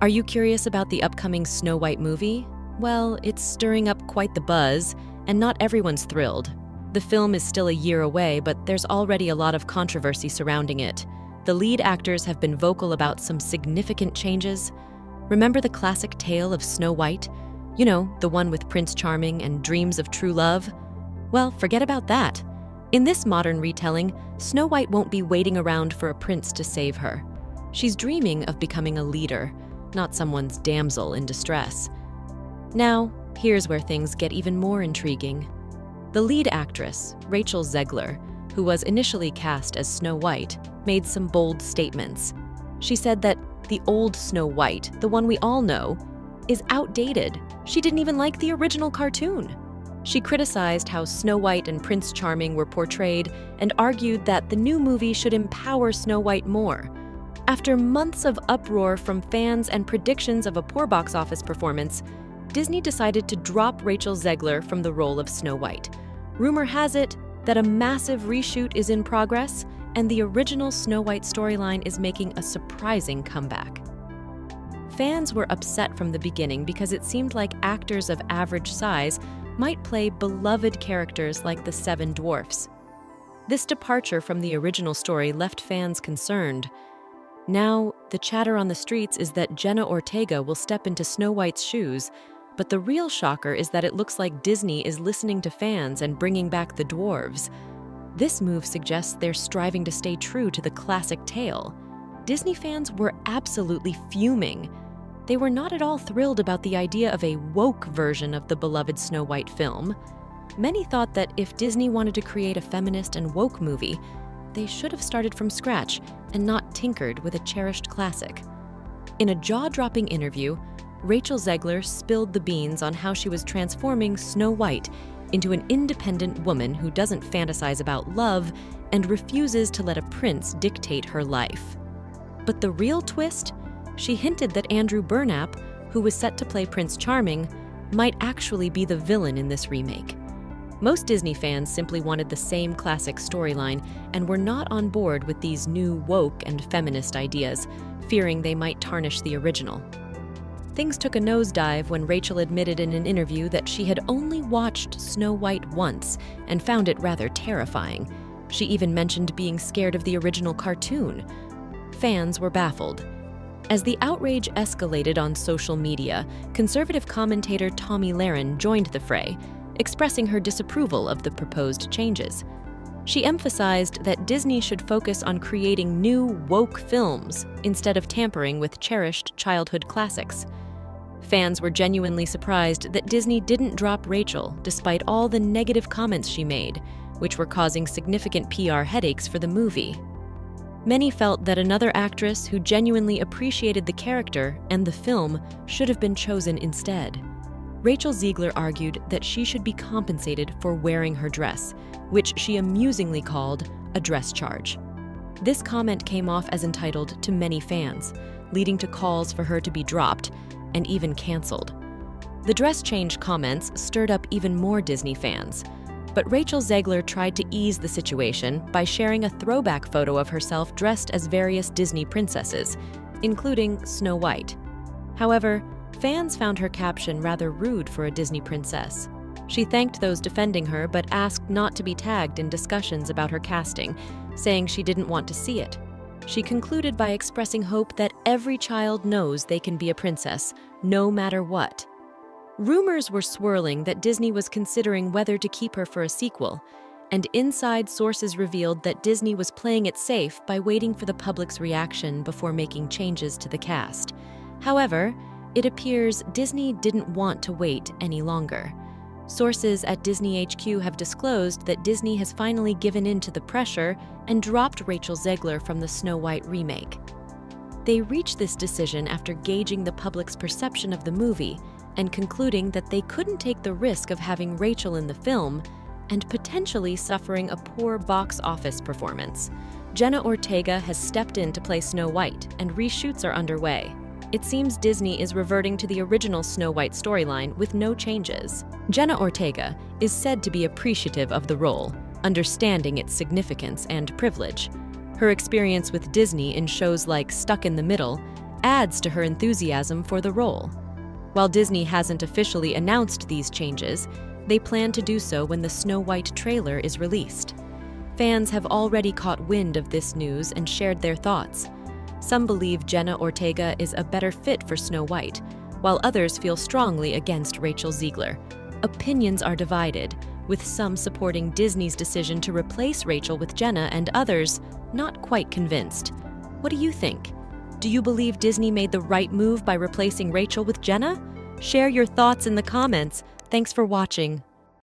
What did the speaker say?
Are you curious about the upcoming Snow White movie? Well, it's stirring up quite the buzz, and not everyone's thrilled. The film is still a year away, but there's already a lot of controversy surrounding it. The lead actors have been vocal about some significant changes. Remember the classic tale of Snow White? You know, the one with Prince Charming and dreams of true love? Well, forget about that. In this modern retelling, Snow White won't be waiting around for a prince to save her. She's dreaming of becoming a leader, not someone's damsel in distress. Now, here's where things get even more intriguing. The lead actress, Rachel Zegler, who was initially cast as Snow White, made some bold statements. She said that the old Snow White, the one we all know, is outdated. She didn't even like the original cartoon. She criticized how Snow White and Prince Charming were portrayed and argued that the new movie should empower Snow White more. After months of uproar from fans and predictions of a poor box office performance, Disney decided to drop Rachel Zegler from the role of Snow White. Rumor has it that a massive reshoot is in progress, and the original Snow White storyline is making a surprising comeback. Fans were upset from the beginning because it seemed like actors of average size might play beloved characters like the Seven Dwarfs. This departure from the original story left fans concerned. Now, the chatter on the streets is that Jenna Ortega will step into Snow White's shoes, but the real shocker is that it looks like Disney is listening to fans and bringing back the dwarves. This move suggests they're striving to stay true to the classic tale. Disney fans were absolutely fuming. They were not at all thrilled about the idea of a woke version of the beloved Snow White film. Many thought that if Disney wanted to create a feminist and woke movie, they should have started from scratch and not tinkered with a cherished classic. In a jaw dropping interview, Rachel Zegler spilled the beans on how she was transforming Snow White into an independent woman who doesn't fantasize about love and refuses to let a prince dictate her life. But the real twist? She hinted that Andrew Burnap, who was set to play Prince Charming, might actually be the villain in this remake. Most Disney fans simply wanted the same classic storyline and were not on board with these new woke and feminist ideas, fearing they might tarnish the original. Things took a nosedive when Rachel admitted in an interview that she had only watched Snow White once and found it rather terrifying. She even mentioned being scared of the original cartoon. Fans were baffled. As the outrage escalated on social media, conservative commentator Tomi Lahren joined the fray, expressing her disapproval of the proposed changes. She emphasized that Disney should focus on creating new, woke films instead of tampering with cherished childhood classics. Fans were genuinely surprised that Disney didn't drop Rachel despite all the negative comments she made, which were causing significant PR headaches for the movie. Many felt that another actress who genuinely appreciated the character and the film should have been chosen instead. Rachel Zegler argued that she should be compensated for wearing her dress, which she amusingly called a dress charge. This comment came off as entitled to many fans, leading to calls for her to be dropped and even canceled. The dress change comments stirred up even more Disney fans, but Rachel Zegler tried to ease the situation by sharing a throwback photo of herself dressed as various Disney princesses, including Snow White. However, fans found her caption rather rude for a Disney princess. She thanked those defending her but asked not to be tagged in discussions about her casting, saying she didn't want to see it. She concluded by expressing hope that every child knows they can be a princess, no matter what. Rumors were swirling that Disney was considering whether to keep her for a sequel, and inside sources revealed that Disney was playing it safe by waiting for the public's reaction before making changes to the cast. However, it appears Disney didn't want to wait any longer. Sources at Disney HQ have disclosed that Disney has finally given in to the pressure and dropped Rachel Zegler from the Snow White remake. They reached this decision after gauging the public's perception of the movie and concluding that they couldn't take the risk of having Rachel in the film and potentially suffering a poor box office performance. Jenna Ortega has stepped in to play Snow White, and reshoots are underway. It seems Disney is reverting to the original Snow White storyline with no changes. Jenna Ortega is said to be appreciative of the role, understanding its significance and privilege. Her experience with Disney in shows like Stuck in the Middle adds to her enthusiasm for the role. While Disney hasn't officially announced these changes, they plan to do so when the Snow White trailer is released. Fans have already caught wind of this news and shared their thoughts. Some believe Jenna Ortega is a better fit for Snow White, while others feel strongly against Rachel Zegler. Opinions are divided, with some supporting Disney's decision to replace Rachel with Jenna and others not quite convinced. What do you think? Do you believe Disney made the right move by replacing Rachel with Jenna? Share your thoughts in the comments. Thanks for watching.